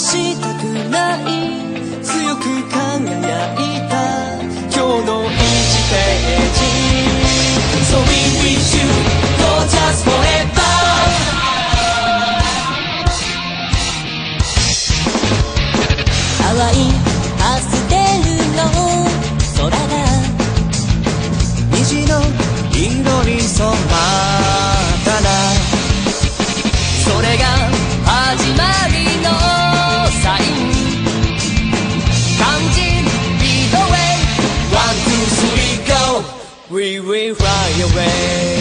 したくない強く輝いた今日の1ページ So we wish you gorgeous forever 淡いパステルの。空が虹の色に染まっ We will fly away